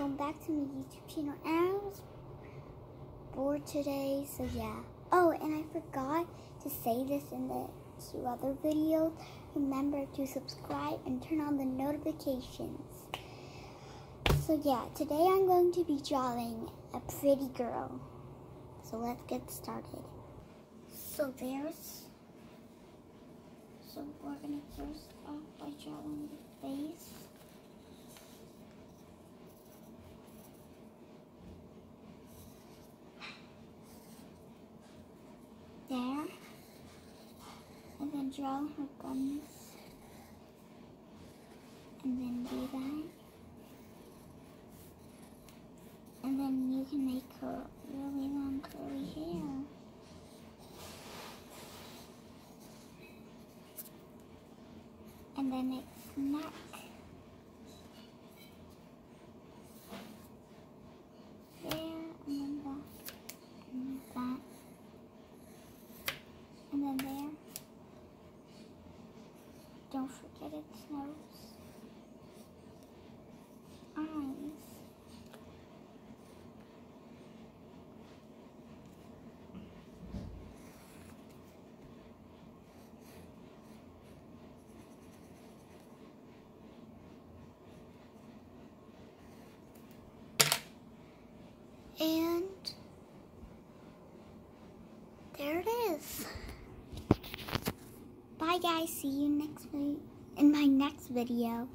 welcome back to my YouTube channel. And I was bored today, so yeah. Oh, and I forgot to say this in the two other videos. Remember to subscribe and turn on the notifications. So yeah, today I'm going to be drawing a pretty girl. So let's get started. So there's, so we're gonna first off by drawing the face. there draw her gums and then do that. And then you can make her really long curly hair. And then it's neck And then there. Don't forget its nose. Eyes. And there it is. Bye guys, see you next in my next video.